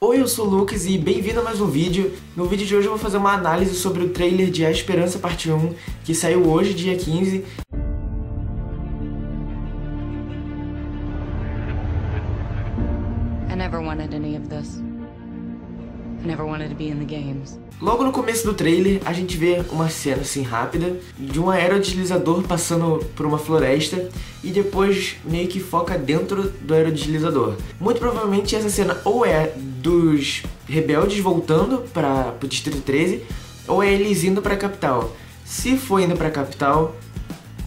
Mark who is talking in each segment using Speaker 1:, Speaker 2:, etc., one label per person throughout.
Speaker 1: Oi, eu sou o Lucas e bem-vindo a mais um vídeo. No vídeo de hoje eu vou fazer uma análise sobre o trailer de A Esperança Parte 1, que saiu hoje, dia 15.
Speaker 2: I never wanted any of this. Never wanted to be in the games.
Speaker 1: Logo no começo do trailer, a gente vê uma cena assim rápida de um aerodeslizador passando por uma floresta e depois meio que foca dentro do aerodeslizador. Muito provavelmente essa cena ou é dos rebeldes voltando para o Distrito 13 ou é eles indo para a capital. Se for indo para a capital,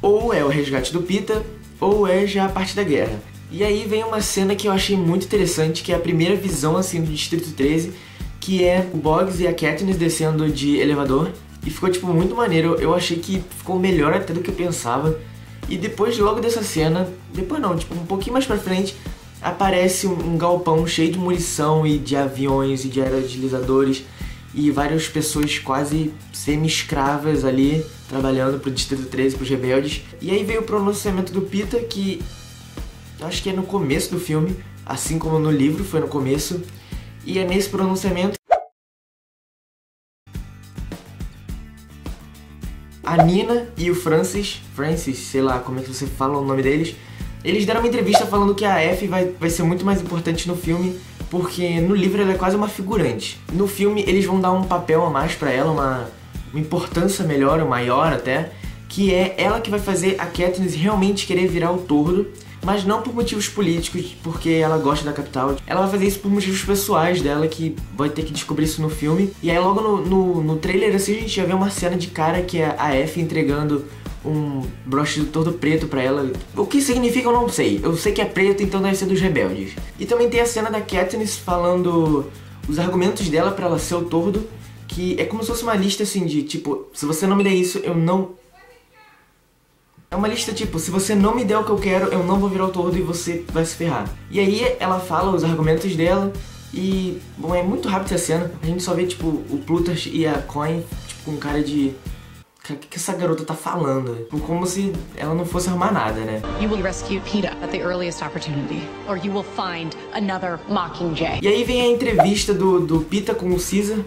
Speaker 1: ou é o resgate do Pita ou é já a parte da guerra. E aí vem uma cena que eu achei muito interessante, que é a primeira visão assim do Distrito 13 que é o Boggs e a Katniss descendo de elevador. E ficou, tipo, muito maneiro. Eu achei que ficou melhor até do que eu pensava. E depois, logo dessa cena, depois não, tipo, um pouquinho mais pra frente, aparece um, galpão cheio de munição e de aviões e de aerodeslizadores e várias pessoas quase semi-escravas ali trabalhando pro Distrito 13, pros rebeldes. E aí veio o pronunciamento do Pita, que acho que é no começo do filme, assim como no livro foi no começo. E é nesse pronunciamento a Nina e o Francis, Francis, sei lá como é que você fala o nome deles, eles deram uma entrevista falando que a F vai, vai ser muito mais importante no filme, porque no livro ela é quase uma figurante. No filme eles vão dar um papel a mais para ela, uma, uma importância melhor, maior até, que é ela que vai fazer a Katniss realmente querer virar o tordo mas não por motivos políticos, porque ela gosta da capital. Ela vai fazer isso por motivos pessoais dela, que vai ter que descobrir isso no filme. E aí logo no, no, no trailer assim a gente já vê uma cena de cara que é a F entregando um broche todo preto pra ela. O que significa eu não sei. Eu sei que é preto, então deve ser dos rebeldes. E também tem a cena da Katniss falando os argumentos dela para ela ser o tordo, que é como se fosse uma lista assim de tipo, se você não me der isso, eu não é uma lista tipo, se você não me der o que eu quero, eu não vou virar o tordo e você vai se ferrar. E aí ela fala os argumentos dela e, bom, é muito rápido essa cena. A gente só vê, tipo, o Plutarch e a Coin, tipo, com cara de... O que, que essa garota tá falando? Tipo, como se ela não fosse arrumar nada, né?
Speaker 3: You will rescue Peeta at the earliest opportunity, or you will find another Mockingjay.
Speaker 1: E aí vem a entrevista do, do Pita com o Caesar.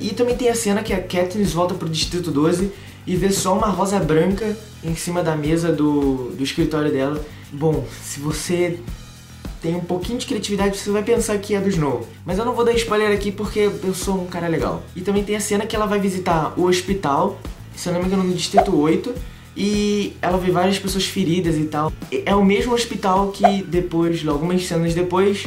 Speaker 1: E também tem a cena que a Katniss volta pro Distrito 12 e vê só uma rosa branca em cima da mesa do, do escritório dela. Bom, se você tem um pouquinho de criatividade, você vai pensar que é do Snow. Mas eu não vou dar spoiler aqui porque eu sou um cara legal. E também tem a cena que ela vai visitar o hospital, se eu não me engano, no Distrito 8, e ela vê várias pessoas feridas e tal. É o mesmo hospital que depois, algumas cenas depois,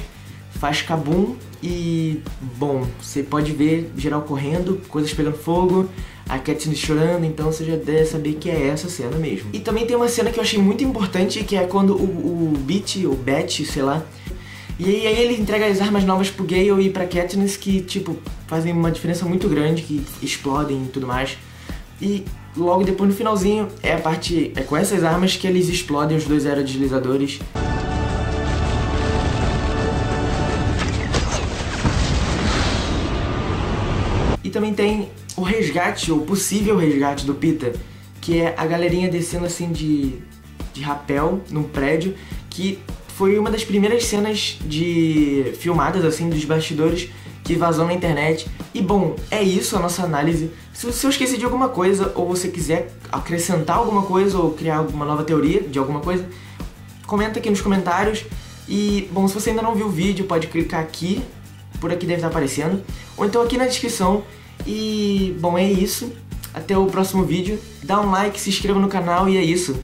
Speaker 1: faz cabum e, bom, você pode ver geral correndo, coisas pegando fogo, a Katniss chorando, então você já deve saber que é essa cena mesmo. E também tem uma cena que eu achei muito importante, que é quando o, o Beat, ou Bet, sei lá, e aí ele entrega as armas novas pro Gale e pra Katniss que, tipo, fazem uma diferença muito grande, que explodem e tudo mais. E logo depois no finalzinho é a parte, é com essas armas que eles explodem os dois aerodeslizadores. Também tem o resgate, o possível resgate do Pita, que é a galerinha descendo assim de, de rapel num prédio, que foi uma das primeiras cenas de filmadas assim dos bastidores que vazou na internet. E bom, é isso a nossa análise. Se, se eu esqueci de alguma coisa ou você quiser acrescentar alguma coisa ou criar alguma nova teoria de alguma coisa, comenta aqui nos comentários. E bom, se você ainda não viu o vídeo, pode clicar aqui por aqui deve estar aparecendo, ou então aqui na descrição. E, bom, é isso. Até o próximo vídeo. Dá um like, se inscreva no canal e é isso.